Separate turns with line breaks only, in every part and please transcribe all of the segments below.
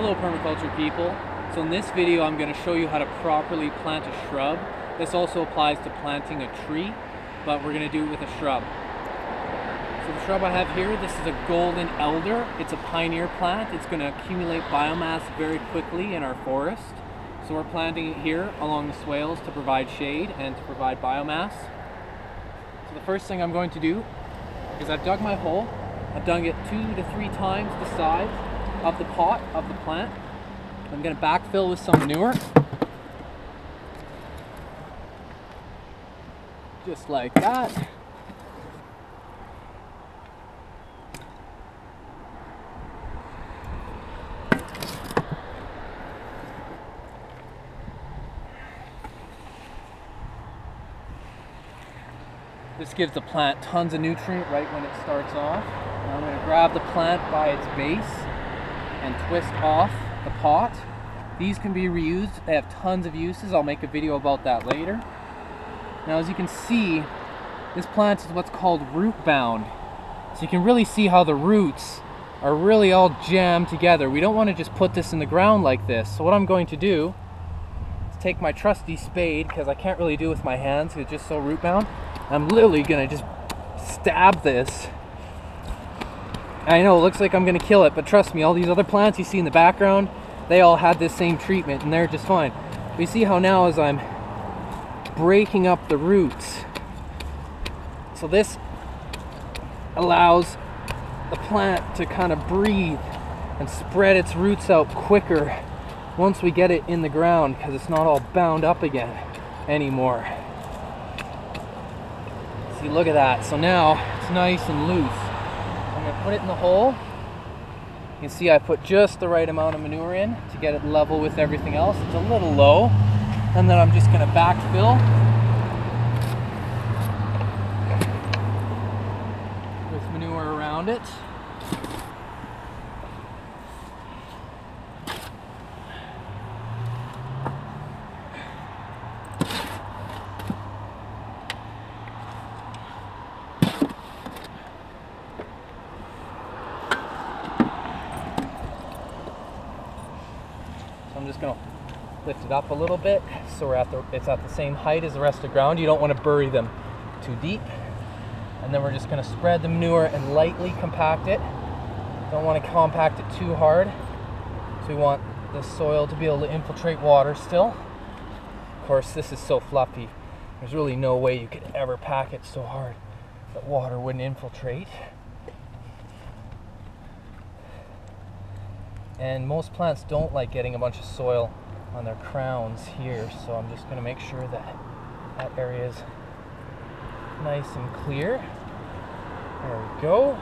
Hello permaculture people. So in this video I'm going to show you how to properly plant a shrub. This also applies to planting a tree, but we're going to do it with a shrub. So the shrub I have here, this is a golden elder. It's a pioneer plant. It's going to accumulate biomass very quickly in our forest. So we're planting it here along the swales to provide shade and to provide biomass. So the first thing I'm going to do is I've dug my hole. I've dug it two to three times the size of the pot of the plant. I'm going to backfill with some manure. Just like that. This gives the plant tons of nutrient right when it starts off. I'm going to grab the plant by its base and twist off the pot. These can be reused. They have tons of uses. I'll make a video about that later. Now as you can see, this plant is what's called root bound. So you can really see how the roots are really all jammed together. We don't want to just put this in the ground like this. So what I'm going to do is take my trusty spade, because I can't really do it with my hands, it's just so root bound. I'm literally gonna just stab this. I know it looks like I'm gonna kill it, but trust me, all these other plants you see in the background, they all had this same treatment and they're just fine. We see how now as I'm breaking up the roots, so this allows the plant to kind of breathe and spread its roots out quicker once we get it in the ground because it's not all bound up again anymore. See, look at that. So now it's nice and loose. I'm put it in the hole. You can see I put just the right amount of manure in to get it level with everything else. It's a little low. And then I'm just gonna backfill. With manure around it. Just gonna lift it up a little bit so we're at the it's at the same height as the rest of the ground. You don't want to bury them too deep. And then we're just gonna spread the manure and lightly compact it. Don't want to compact it too hard. So we want the soil to be able to infiltrate water still. Of course, this is so fluffy. There's really no way you could ever pack it so hard that water wouldn't infiltrate. And most plants don't like getting a bunch of soil on their crowns here, so I'm just going to make sure that that area is nice and clear. There we go.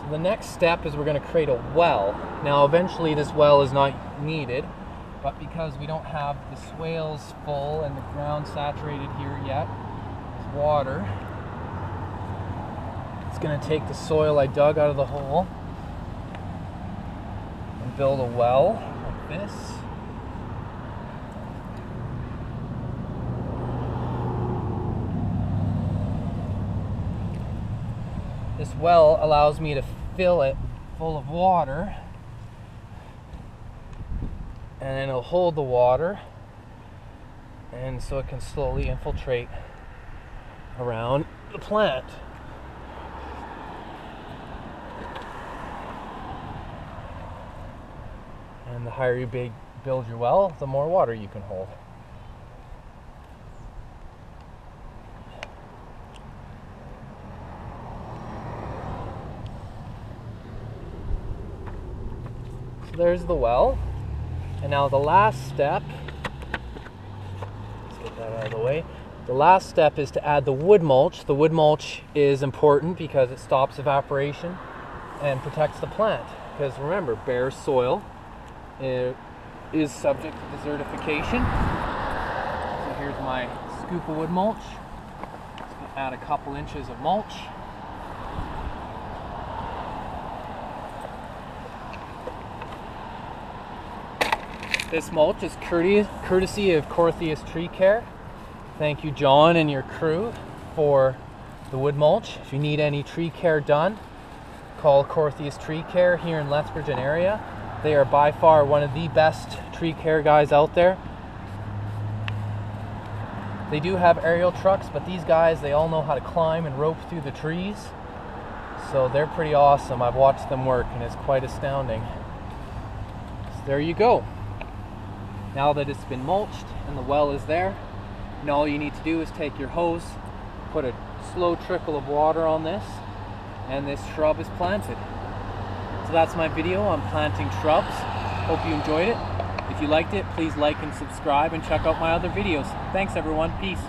So the next step is we're going to create a well. Now eventually this well is not needed, but because we don't have the swales full and the ground saturated here yet with water, it's going to take the soil I dug out of the hole build a well like this. This well allows me to fill it full of water and then it'll hold the water and so it can slowly infiltrate around the plant. And the higher you big, build your well, the more water you can hold. So there's the well. And now the last step, let's get that out of the way. The last step is to add the wood mulch. The wood mulch is important because it stops evaporation and protects the plant. Because remember, bare soil uh, is subject to desertification. So here's my scoop of wood mulch. Just gonna add a couple inches of mulch. This mulch is courtesy of Corthius Tree Care. Thank you, John, and your crew for the wood mulch. If you need any tree care done, call Corthius Tree Care here in Lethbridge area. They are by far one of the best tree care guys out there. They do have aerial trucks, but these guys, they all know how to climb and rope through the trees. So they're pretty awesome. I've watched them work and it's quite astounding. So there you go. Now that it's been mulched and the well is there, now all you need to do is take your hose, put a slow trickle of water on this, and this shrub is planted. So that's my video on planting shrubs. Hope you enjoyed it. If you liked it, please like and subscribe and check out my other videos. Thanks everyone. Peace.